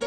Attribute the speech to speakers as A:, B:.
A: I